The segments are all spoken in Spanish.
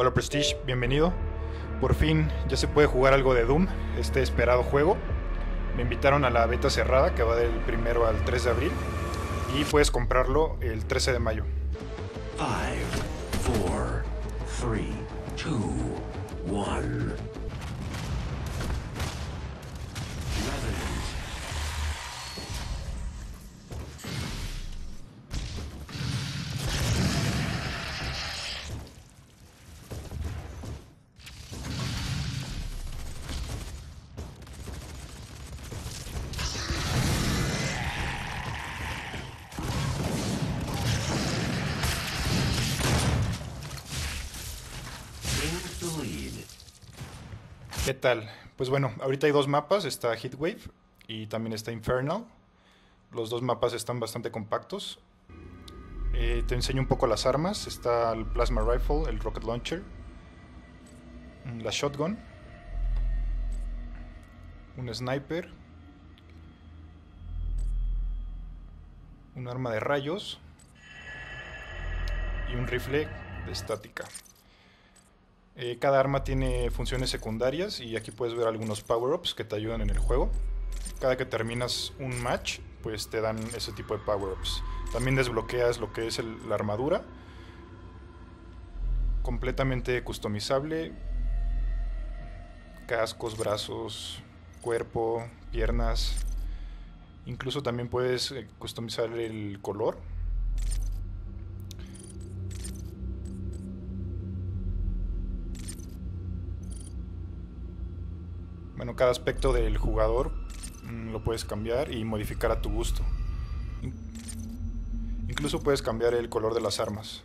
Hola Prestige, bienvenido. Por fin ya se puede jugar algo de Doom, este esperado juego. Me invitaron a la beta cerrada que va del primero al 3 de abril y puedes comprarlo el 13 de mayo. 5, 4, 3, 2, 1. ¿Qué tal? Pues bueno, ahorita hay dos mapas, está Heatwave y también está Infernal. Los dos mapas están bastante compactos. Eh, te enseño un poco las armas. Está el Plasma Rifle, el Rocket Launcher, mm, la Shotgun, un Sniper, un arma de rayos y un rifle de estática. Eh, cada arma tiene funciones secundarias y aquí puedes ver algunos power-ups que te ayudan en el juego. Cada que terminas un match, pues te dan ese tipo de power-ups. También desbloqueas lo que es la armadura. Completamente customizable. Cascos, brazos, cuerpo, piernas. Incluso también puedes eh, customizar el color. Bueno, cada aspecto del jugador mm, lo puedes cambiar y modificar a tu gusto. In- Incluso puedes cambiar el color de las armas.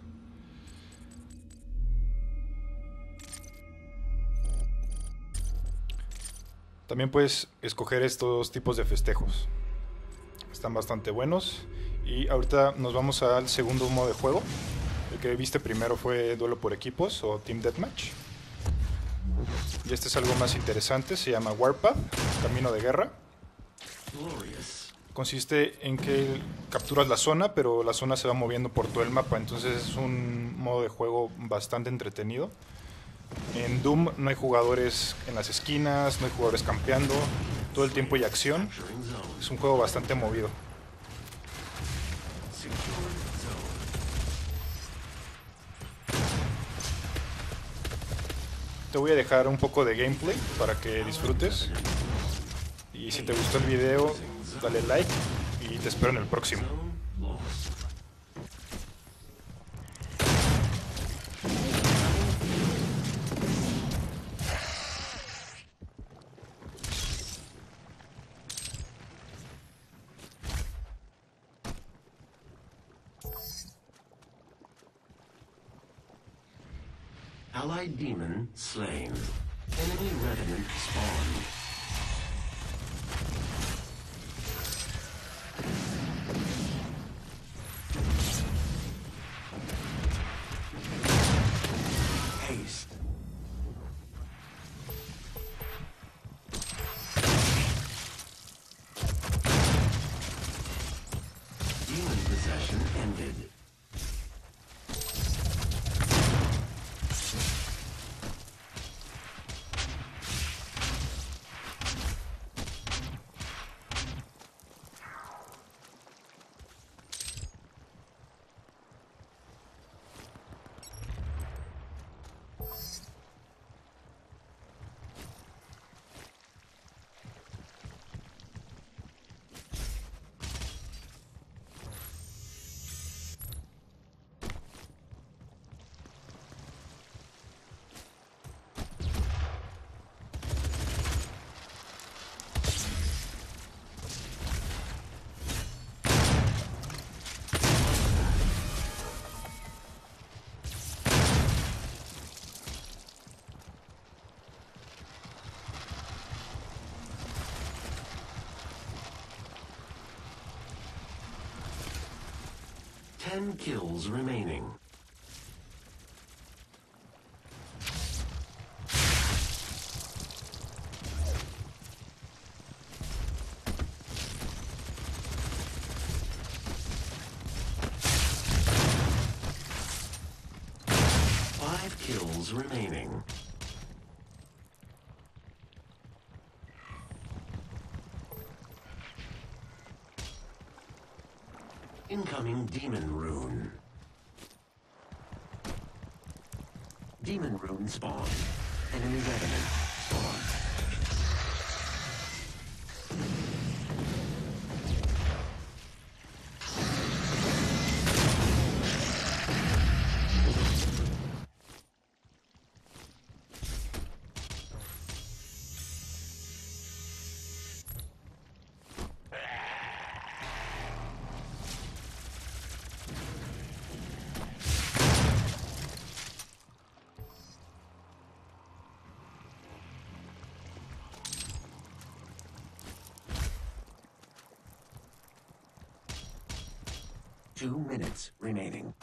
También puedes escoger estos tipos de festejos. Están bastante buenos. Y ahorita nos vamos al segundo modo de juego. El que viste primero fue duelo por equipos o Team Deathmatch. Y este es algo más interesante, se llama Warpath, Camino de Guerra. Consiste en que capturas la zona, pero la zona se va moviendo por todo el mapa, entonces es un modo de juego bastante entretenido. En Doom no hay jugadores en las esquinas, no hay jugadores campeando, todo el tiempo hay acción, es un juego bastante movido. Te voy a dejar un poco de gameplay para que disfrutes. Y si te gustó el video, dale like y te espero en el próximo. Allied demon slain. Enemy revenant spawned. Demon possession ended. Ten kills remaining. Five kills remaining. Incoming Demon Rune. Demon Rune spawn. Enemy Revenant spawn. Two minutes remaining.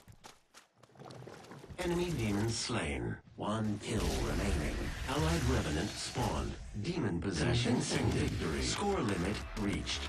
Enemy demon slain. One kill remaining. Allied revenant spawned. Demon possession victory. Score limit reached.